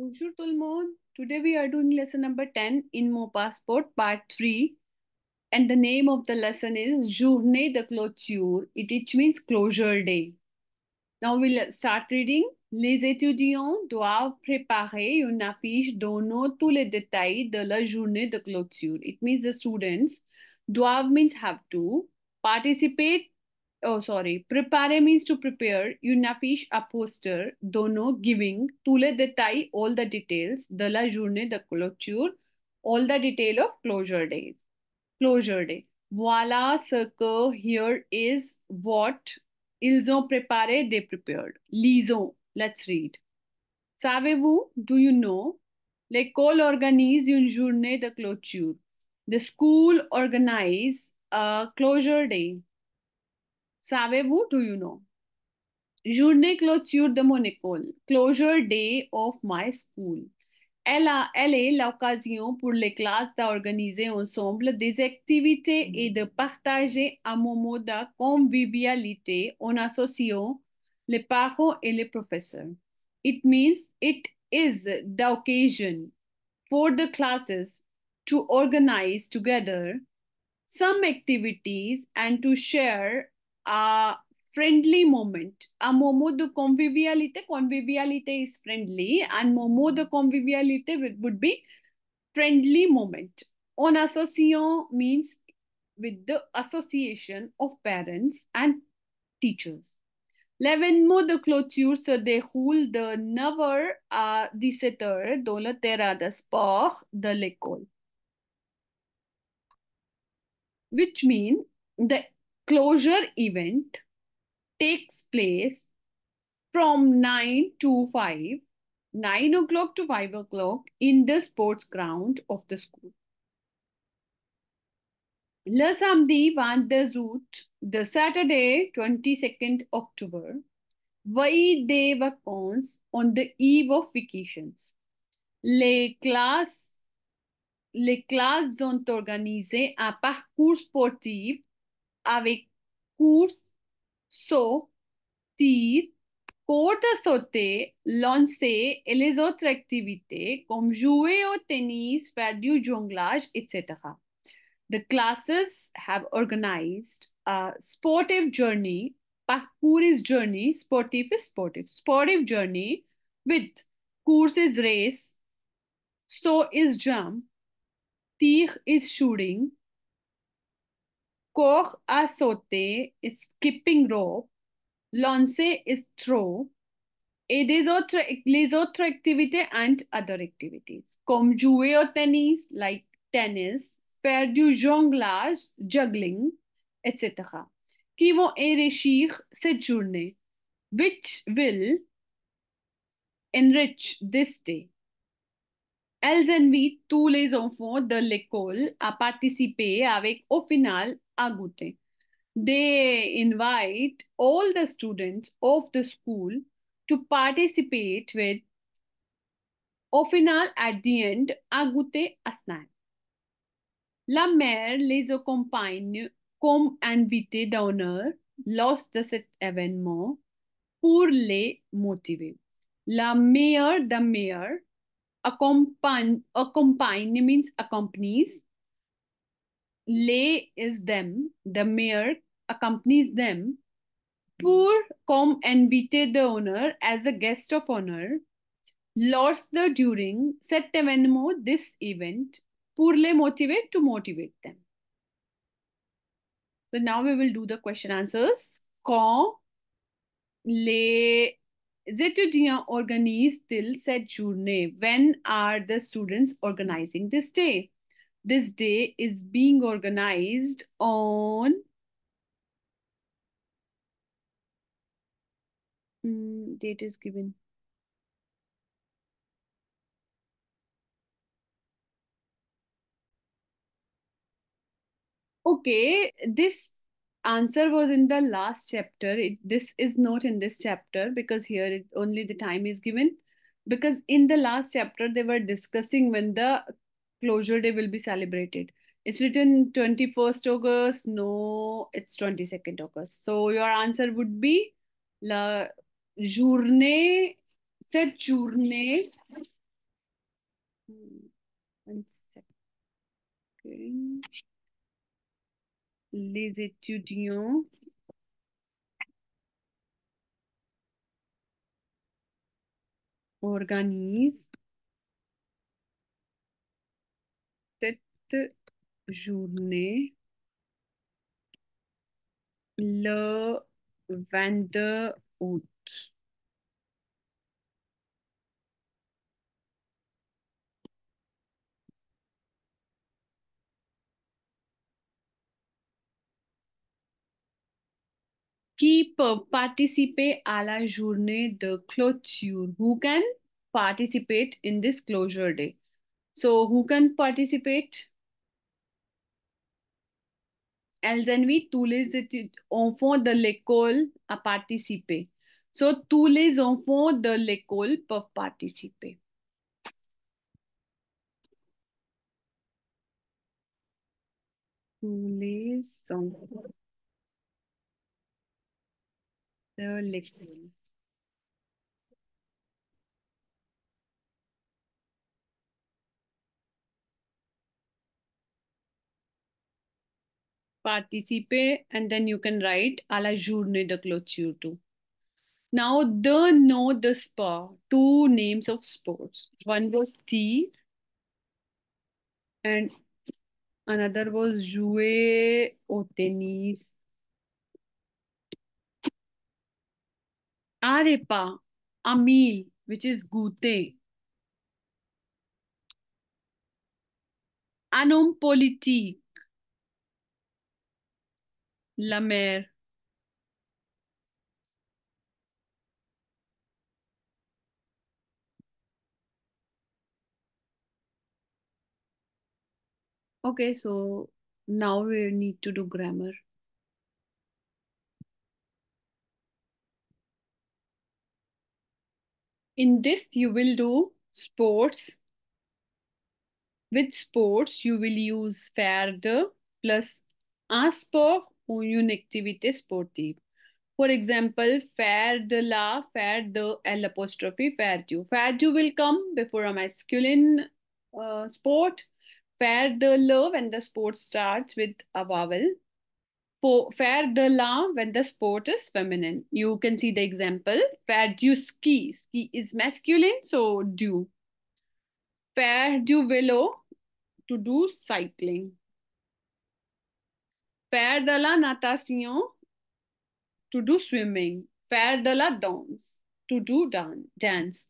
Bonjour tout le monde. Today we are doing lesson number 10 in Mon Passeport part 3 and the name of the lesson is Journée de clôture, It means closure day. Now we'll start reading. Les étudiants doivent préparer une affiche donnant tous les détails de la journée de clôture. It means the students doivent means have to participate oh sorry. Prepare means to prepare. A poster dono giving. Tous les détails all the details. De la journée de clôture all the detail of closure days. Closure day. Voilà ce que here is what ils ont préparé they prepared. Lisons let's read. Savez-vous do you know? L'école organise une journée de clôture. The school organize a closure day Savez-vous? Do you know? Journée clôture de mon école. Closure day of my school. Elle, a, elle est l'occasion pour les classes d'organiser ensemble des activités et de partager un moment de convivialité en associant les parents et les professeurs. It means it is the occasion for the classes to organize together some activities and to share a friendly moment. A moment de convivialité. Convivialité is friendly, and moment de convivialité would be friendly moment. On association means with the association of parents and teachers. L'événement de clôture se déroule de 9h à 17h dans le terrain de sport de l'école. Which means the closure event takes place from 9 to 5, 9 o'clock to 5 o'clock in the sports ground of the school. Le samedi 22 août, the Saturday 22nd October, veille des vacances on the eve of vacations. Les classes, les classes ont organisé un parcours sportif avec course, saut, tir, corde à sauter, lancer et les autres activités comme jouer au tennis, faire du jonglage, etc. The classes have organized a sportive journey. Parkour is journey, sportive is sportive. Sportive journey with course is race, so is jump, tir is shooting, Corde à sauter is skipping rope, lancer is throw, et des autres, les autres and other activities, comme jouer au tennis, like tennis, faire du jonglage, juggling, etc., qui vont enrichir cette journée, which will enrich this day. Elles invitent tous les enfants de l'école à participer avec au final goûter. They invite all the students of the school to participate with au at the end à goûter. La mère les accompagne comme invités d'honneur lors de cet événement pour les motiver. La meilleure de meilleure accompagne, accompagne means accompanies. Les is them. The mayor accompanies them Poor pour comme invité d'honneur as a guest of honor. Lost the during événement, this event, pour les motiver to motivate them. So now we will do the question answers. Quand les étudiants organisent-ils cette journée? When are the students organizing this day? This day is being organized on mm, date is given. Okay, this answer was in the last chapter. It, this is not in this chapter because here it, only the time is given. Because in the last chapter, they were discussing when the closure day will be celebrated. It's written 21st August. No, it's 22nd August. So your answer would be la journée, cette journée One second. Les étudiants organisent cette journée le 22 août. Qui peut participer à la journée de clôture? Who can participate in this closure day? So, who can participate? Elzenvi, tous les enfants de l'école à participer. So, tous les enfants de l'école peuvent participer. Tous les enfants de l'école. Participer and then you can write à la journée de clôture too. Now the no, the sport, two names of sports. One was tir and another was jouer au tennis. Arepa, a meal, which is. Un homme politique. La mer. Okay, so now we need to do grammar. In this, you will do sports. With sports, you will use de plus un sport une activité sportive. For example, faire de la, faire de L apostrophe, faire du. Faire du will come before a masculine uh, sport. Faire de le when the sport starts with a vowel. For faire de la when the sport is feminine. You can see the example. Faire du ski. Ski is masculine, so du. Faire du vélo to do cycling. Faire de la natation to do swimming. Faire de la danse to do dan dance.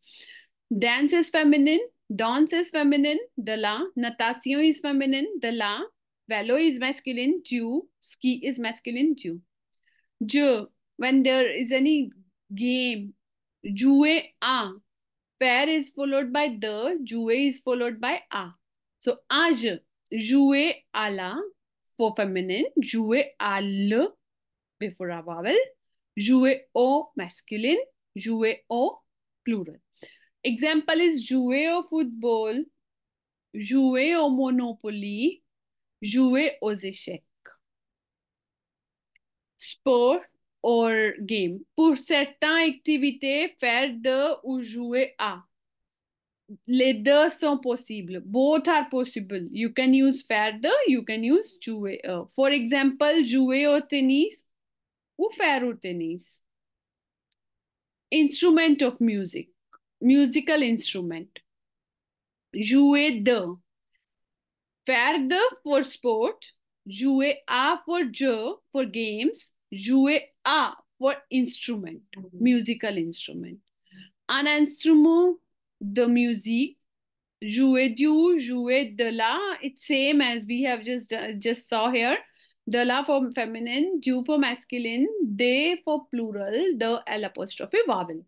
Dance is feminine. Dance is feminine. De la. Natation is feminine. De la. Velo is masculine. Du. Ski is masculine. Du. Je. When there is any game. Jouer a. Pair is followed by the. Jouer is followed by a. So, aj. Jouer à la. Feminine. Jouer à le. Before. Jouer au masculine. Jouer au plural. Example is jouer au football, jouer au monopoly, jouer aux échecs. Sport or game. Pour certaines activités, faire de ou jouer à. Deux sont possibles. Both are possible. You can use de, you can use jouer à. For example, ou faire au tennis. Instrument of music. Musical instrument. Jouer de. Faire for sport. Jouer à for jeu, for games. Jouer à for instrument. Musical instrument. An instrument de music Jouer du, jouer de la. It's same as we have just uh, just saw here. De la for feminine, du for masculine, de for plural, the L apostrophe vowel.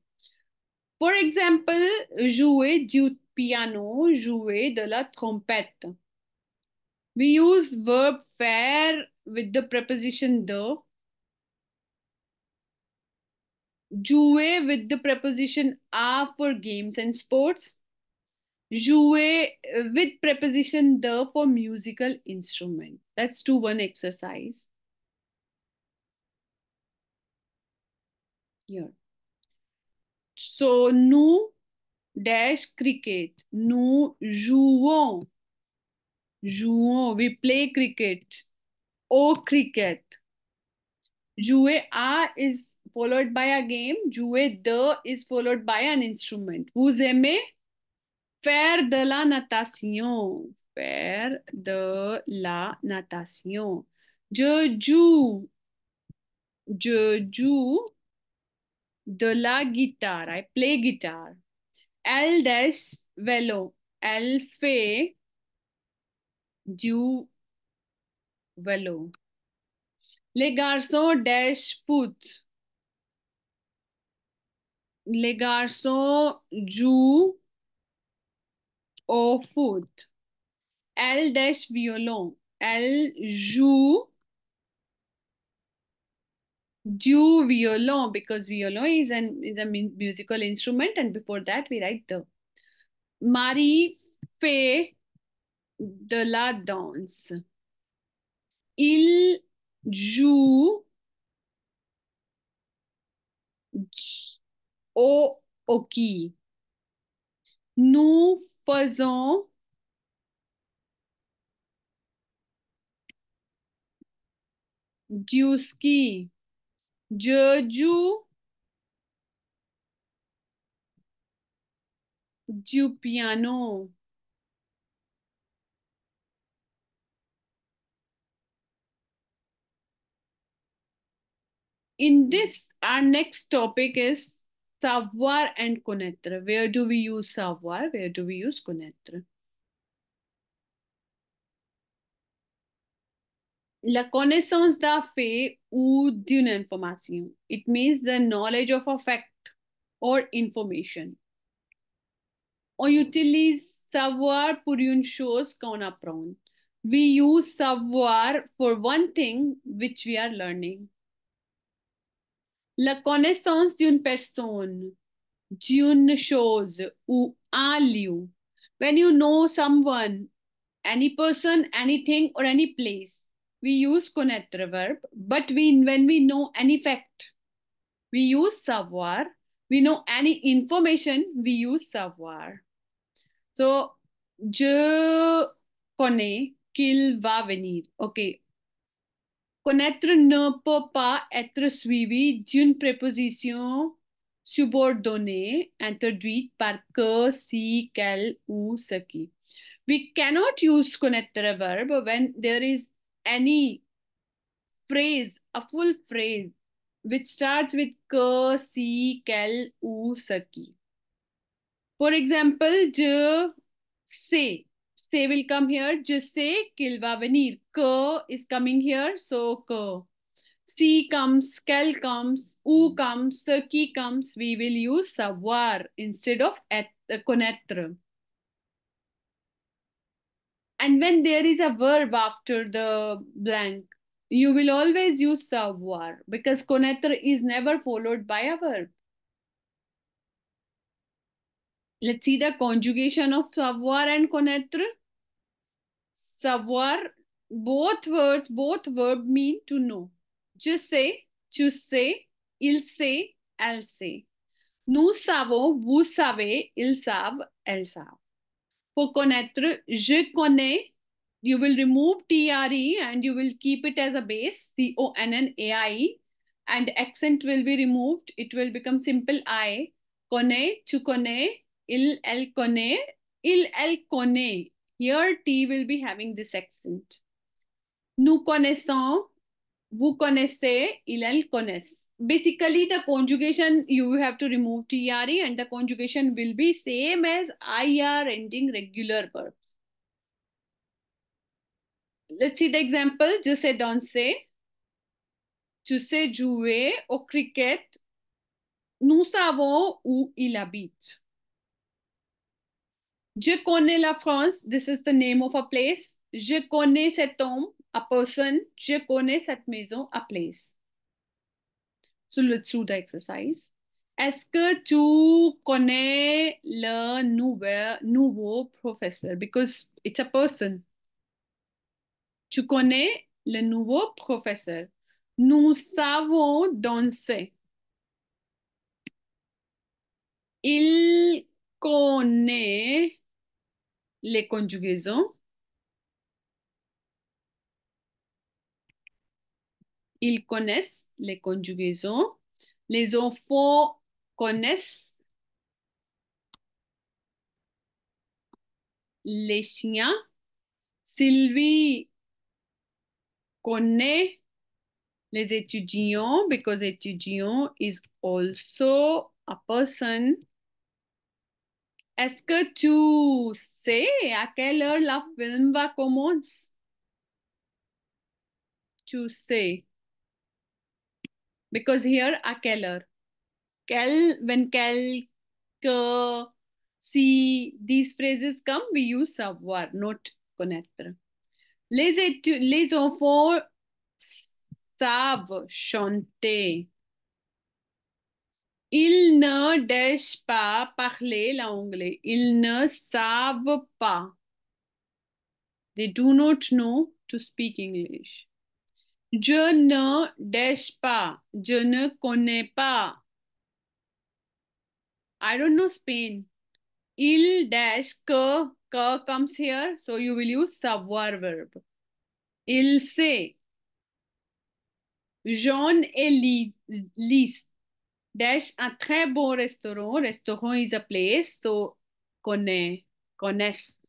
For example, jouer du piano, jouer de la trompette. We use verb faire with the preposition de. Jouer with the preposition a for games and sports. Jouer uh, with preposition the for musical instrument. That's two one exercise. Here. So, nous, dash cricket. Nous jouons. Jouons. We play cricket. Au cricket. Jouer a is followed by a game. Jouer de is followed by an instrument. Vous aimez faire de la natation. Faire de la natation. Je joue. Je joue de la guitare. I play guitar. Elle dash vélo. Elle fait du vélo. Les garçons dash foot. Les garçons jouent au foot. Elle dash violon. Elle joue du violon because violon is an is a musical instrument and before that we write the Marie fait de la danse. Il joue au hockey. Nous faisons du ski. Je joue du piano. In this, our next topic is savoir and connaître. Where do we use savoir? Where do we use connaître? La connaissance d'un fait ou d'une information. It means the knowledge of a fact or information. On utilise savoir pour une chose qu'on apprend. We use savoir for one thing which we are learning. La connaissance d'une personne, d'une chose ou lieu. When you know someone, any person, anything, or any place, we use connaître verb. But we, when we know any fact, we use savoir. We know any information, we use savoir. So, je connais qu'il va venir. Okay. Connaître ne peut pas être suivi d'une préposition subordonnée introduite par que, si, quel ou ce qui. We cannot use connaître verb when there is any phrase, a full phrase, which starts with que, si, quel ou ce qui. For example, je sais say will come here. Just say qu'il va venir. Que is coming here. So que. Si comes, quel comes, où comes, ce qui comes. We will use savoir instead of et, uh, connaître. And when there is a verb after the blank, you will always use savoir because connaître is never followed by a verb. Let's see the conjugation of savoir and connaître savoir, both words, both verb mean to know. Je sais, tu sais, il sait, elle sait. Nous savons, vous savez, ils savent, elles savent. For connaître, je connais, you will remove TRE and you will keep it as a base, C-O-N-N-A-I, and accent will be removed. It will become simple I. Connais, tu connais, il, elle connaît, il, elle connaît. Here T will be having this accent. Nous connaissons, vous connaissez, il, elle connaissent. Basically, the conjugation, you have to remove TRE and the conjugation will be same as IR ending regular verbs. Let's see the example. Je sais danser. Tu sais jouer au cricket. Nous savons où il habite. Je connais la France. This is the name of a place. Je connais cet homme, a person. Je connais cette maison, a place. So let's do the exercise. Est-ce que tu connais le nouveau, nouveau professeur? Because it's a person. Tu connais le nouveau professeur? Nous savons danser. Il connaît connaît les conjugaisons. Ils connaissent les conjugaisons. Les enfants connaissent les chiens. Sylvie connaît les étudiants because étudiant is also a person. Est-ce que tu sais à quelle heure la film va commencer? Tu sais. Because here à quelle heure? Quel, when quelque, see these phrases come, we use savoir, not connaître. Les, les enfants savent chanter. Ils ne dash pas parler l'anglais. Ils ne savent pas. They do not know to speak English. Je ne dash pas. Je ne connais pas. I don't know Spain. Il dash que, que comes here. So you will use savoir verb. Il sait. John et Lise, Dash un très bon restaurant. Restaurant is a place. So connaît, connaissent.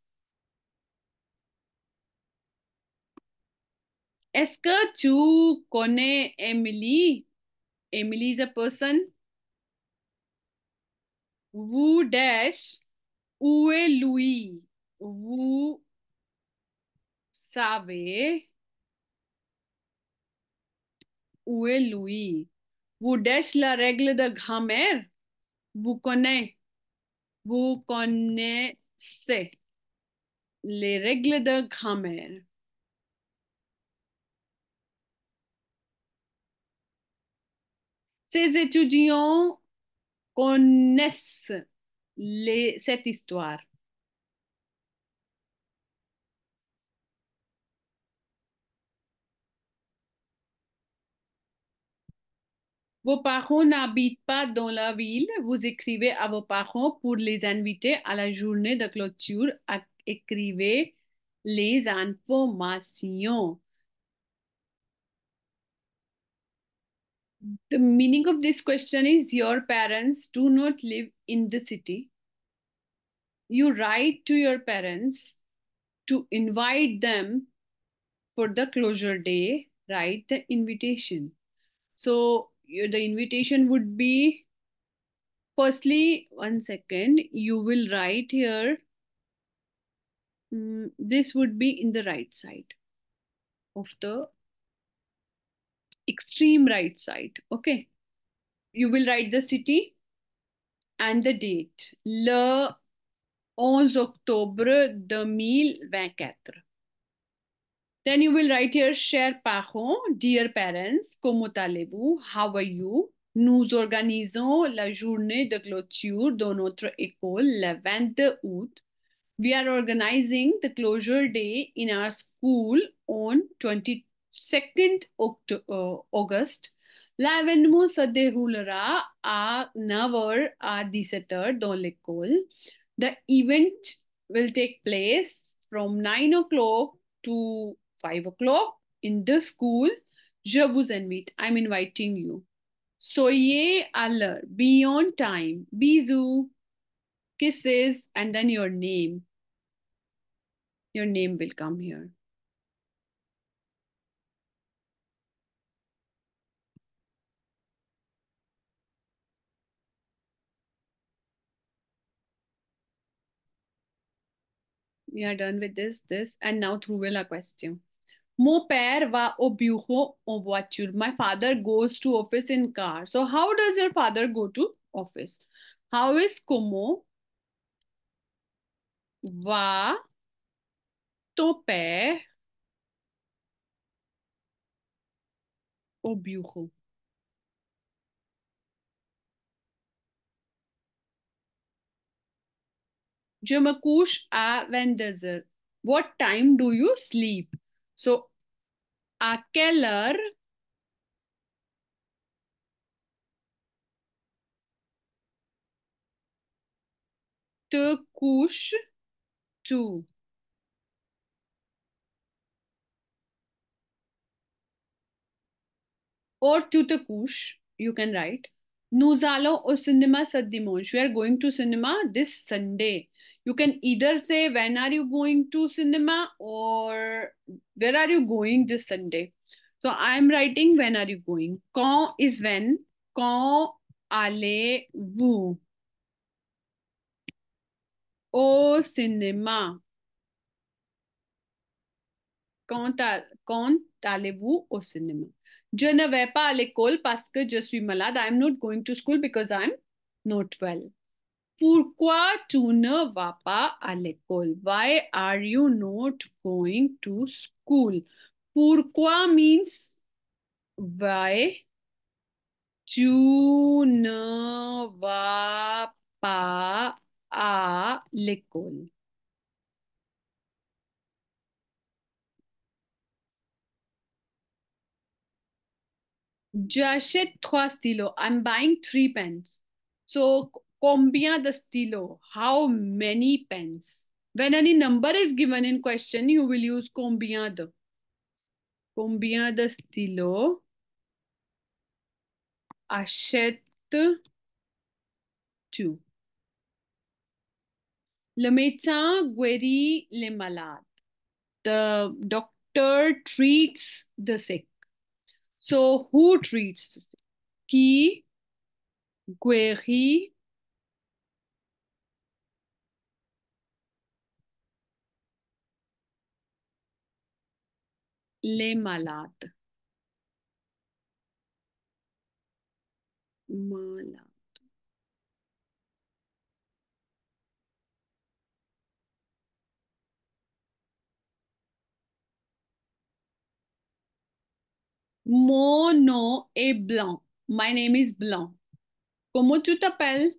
Est-ce que tu connais Emily? Emily is a person. Vous dash. Où est Louis? Vous savez où est Louis? Vous dash la règle de grammaire? Vous connaissez. Vous connaissez les règles de grammaire. Ces étudiants connaissent les, cette histoire. Vos parents n'habitent pas dans la ville. Vous écrivez à vos parents pour les inviter à la journée de clôture. Écrivez les informations. The meaning of this question is your parents do not live in the city. You write to your parents to invite them for the closure day, write the invitation. So the invitation would be firstly, one second, you will write here. Um, this would be in the right side of the extreme right side. Okay. You will write the city and the date. Le 11 octobre 2024. Then you will write here, chers parents, dear parents, comment allez-vous? How are you? Nous organisons la journée de clôture dans notre école le 22 août. We are organizing the closure day in our school on 22nd August. L'événement se déroulera à 9h à 17h dans l'école. The event will take place from 9 o'clock to 5 o'clock in the school. Je vous invite. I'm inviting you. Soyez à l'heure. Be on time. Bisous. Kisses and then your name. Your name will come here. We are done with this, this, and now la question. Mon père va au bureau en voiture. My father goes to office in car. So how does your father go to office? How is comment va ton père au bureau? Je me couche à 22 heures. What time do you sleep? So, heure te couches-tu? Or tu te couches, you can write. Nous allons au oh, cinéma ce dimanche. We are going to cinema this Sunday. You can either say when are you going to cinema or where are you going this Sunday. So I am writing when are you going. Quand is when. Quand allez-vous au cinéma? Quand, quand allez-vous au cinéma? Je ne vais pas à l'école parce que je suis malade. I am not going to school because I am not well. Pourquoi tu ne vas pas à l'école? Why are you not going to school? Pourquoi means why? Tu ne vas pas à l'école. J'achète trois stylos. I'm buying three pens. So, combien de stylos? How many pens? When any number is given in question, you will use combien de. Combien de stylos achètes-tu? Le médecin guérit les malades. The doctor treats the sick. So, who treats? Qui guérit les malades? Malade. Mon nom est Blanc. My name is Blanc. Comment tu t'appelles?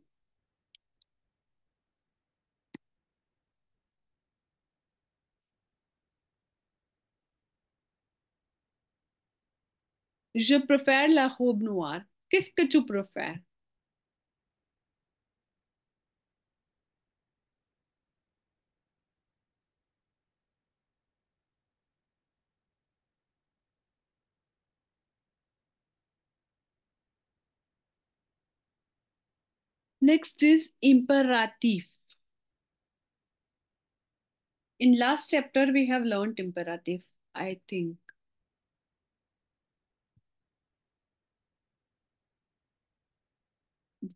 Je préfère la robe noire. Qu'est-ce que tu préfères? Next is imperative. In last chapter, we have learned imperative, I think.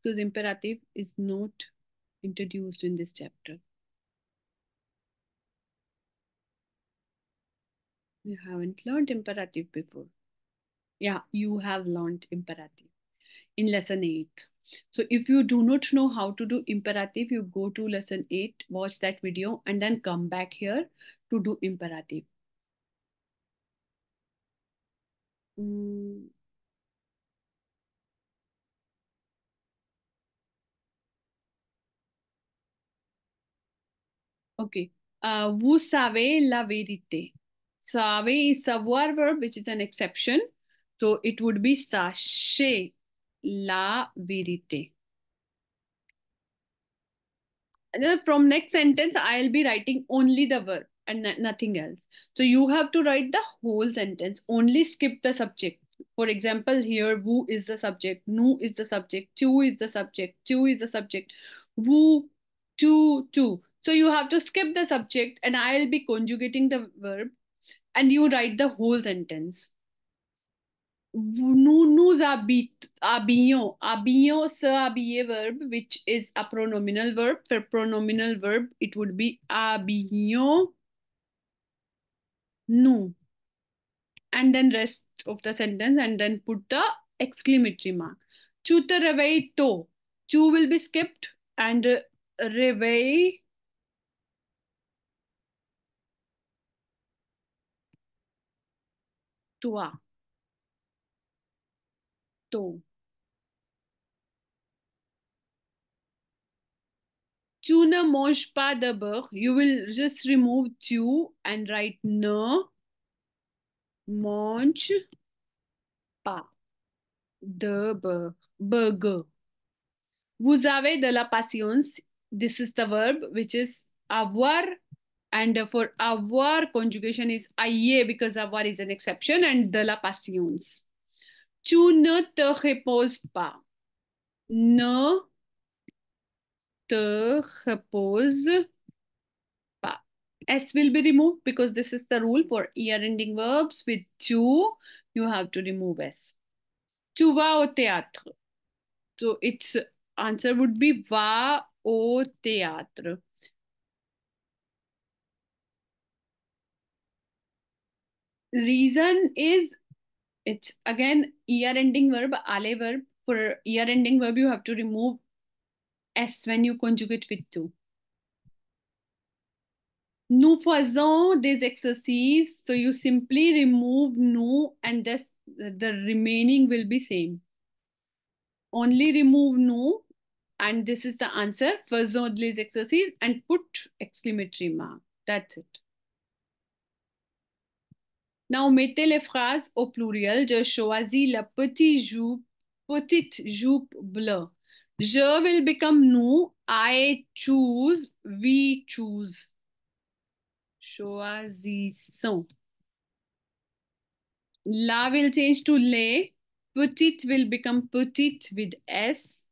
Because imperative is not introduced in this chapter. You haven't learned imperative before. Yeah, you have learned imperative in lesson 8. So if you do not know how to do imperative, you go to lesson 8, watch that video, and then come back here to do imperative. Mm. Okay. Uh, vous savez la vérité. Savez is savoir verb, which is an exception. So it would be sachez la vérité. From next sentence, I'll be writing only the verb and nothing else. So you have to write the whole sentence. Only skip the subject. For example, here, vous is the subject, nu is the subject, tu is the subject, tu is the subject, vous, tu, tu. So you have to skip the subject and I'll be conjugating the verb and you write the whole sentence. Nous habillons. Habillons, se verb, which is a pronominal verb. For pronominal verb, it would be habillons nous. And then rest of the sentence and then put the exclamatory mark. Te réveilles tôt. Tu will be skipped and réveille toi. To. Tu ne manges pas de beurre. You will just remove tu and write ne mange pas de beurre. Burger. Vous avez de la patience. this is the verb which is avoir and for avoir conjugation is aie because avoir is an exception and de la patience. Tu ne te reposes pas. Ne te reposes pas. S will be removed because this is the rule for year ending verbs with tu you have to remove S. Tu vas au théâtre. So its answer would be va au théâtre. Reason is it's again year ending verb, ale verb. For year ending verb, you have to remove S when you conjugate with tu. Nous faisons des exercices. So you simply remove nous and this, the remaining will be same. Only remove nous and this is the answer. Faisons des exercices and put exclamatory mark. That's it. Now, mettez les phrases au pluriel. Je choisis la petite jupe, petite jupe bleue. Je will become nous. I choose. We choose. Choisissons. La will change to les. Petite will become petite with S.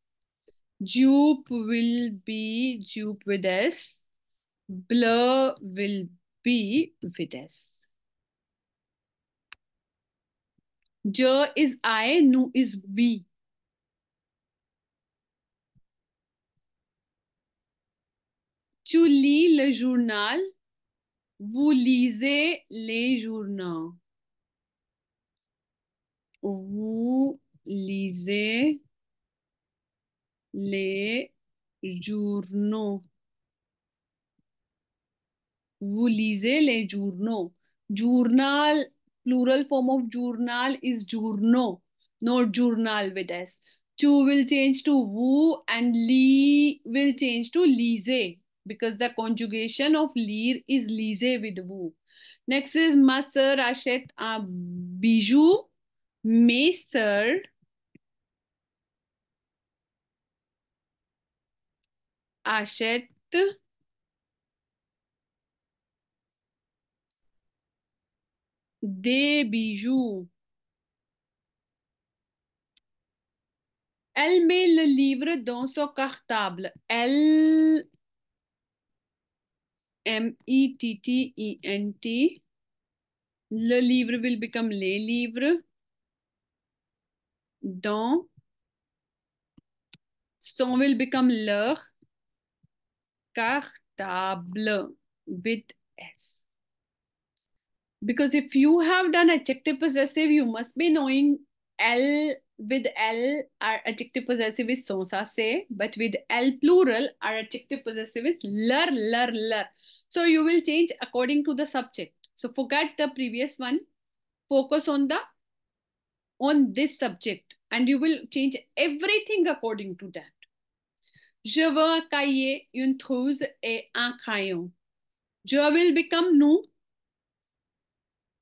Jupe will be jupe with S. Bleu will be with S. Je is I, nous is we. Tu lis le journal, vous lisez les journaux. Vous lisez les journaux. Vous lisez les journaux. Journal, plural form of journal is journaux, not journal with S. Tu will change to vous and li will change to lise because the conjugation of lire is lise with vous. Next is ma sœur achète un bijou. Mes sœurs des bijoux. Elle met le livre dans son cartable. Elle M-E-T-T-E-N-T. Le livre will become les livres. Dans. Son will become leur. Cartable with S. Because if you have done adjective possessive, you must be knowing L with L, our adjective possessive is son, sa, se, but with L plural, our adjective possessive is ler, ler, ler. So you will change according to the subject. So forget the previous one. Focus on the on this subject and you will change everything according to that. Je veux cahier, une trousse et un crayon. Je will become nous.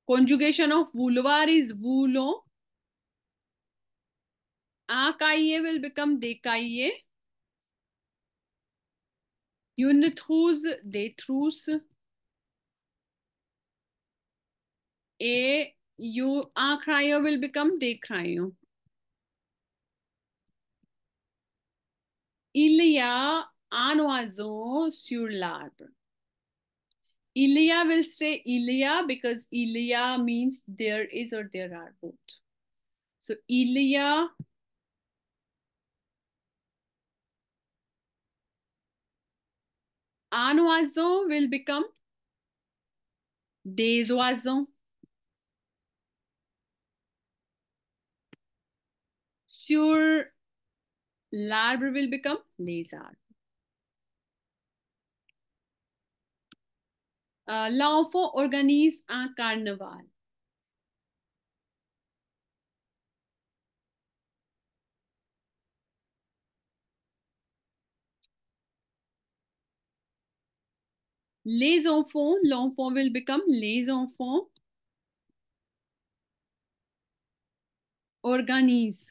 Conjugation of vouloir is voulons. Un cahier will become des cahiers. Une trousse, des trousses. Et you, un crayon will become des crayons. Il y a un oiseau sur l'arbre. Ilya will say Ilya because Ilya means there is or there are both. So Ilya un oiseau will become des oiseaux. Sur l'arbre will become les arbres. Uh, organise un carnaval. Les enfants, l'enfant will become les enfants. Organise.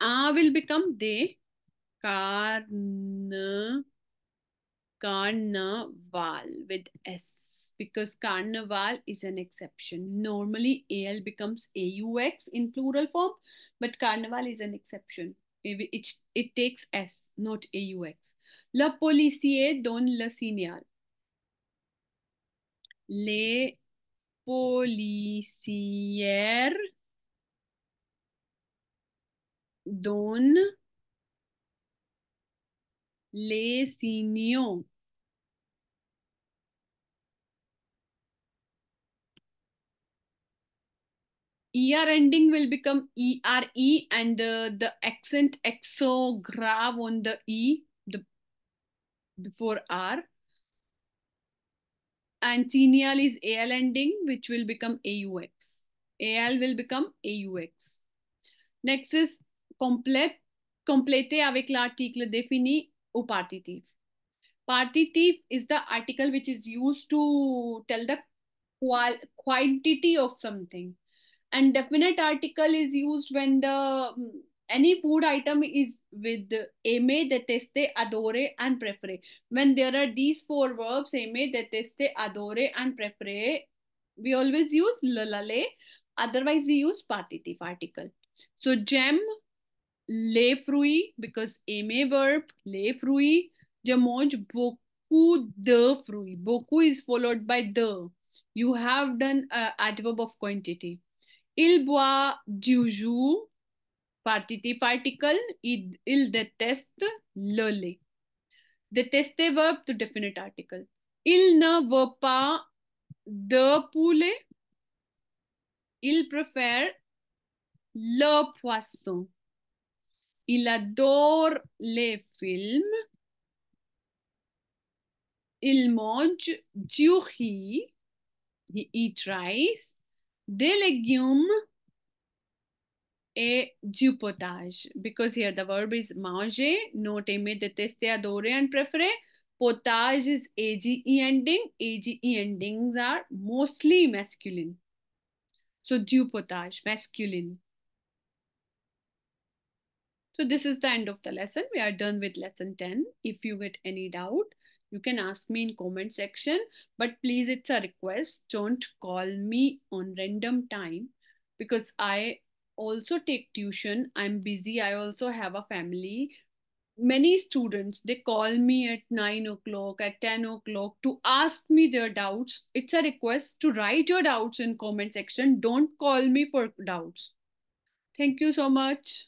A will become they. Carn carnaval with S because carnival is an exception. Normally, AL becomes AUX in plural form, but carnival is an exception. It, it, it takes S, not AUX. La policier donne le signal. Les policières donnent les signaux. ER ending will become ERE and uh, the accent exograph on the E the, before R. And signal is AL ending, which will become AUX. AL will become AUX. Next is complete, compléter avec l'article défini Oh, ou partitif. Partitif is the article which is used to tell the qual quantity of something and definite article is used when the mm, any food item is with aimer, deteste, adore, and prefere. When there are these four verbs, aimer, deteste, adore, and prefere, we always use lalale. Otherwise, we use partitive article. So, gem, les fruits, because aimer verb, les fruits, je mange beaucoup de fruits. Beaucoup is followed by de. You have done uh, adverb of quantity. Il boit du jus, partitif article, il, déteste le lait. Détester verb to definite article. Il ne veut pas de poulet. Il préfère le poisson. Il adore les films. Il mange du riz. He eats rice des légumes et du potage because here the verb is manger, not aimer, détester, adorer and préférer. Potage is AGE ending. AGE endings are mostly masculine. So du potage, masculine. So this is the end of the lesson. We are done with lesson 10. If you get any doubt, you can ask me in comment section. But please it's a request. Don't call me on random time because i also take tuition. I'm busy. I also have a family. Many students they call me at 9 o'clock at 10 o'clock to ask me their doubts. It's a request to write your doubts in comment section. Don't call me for doubts. Thank you so much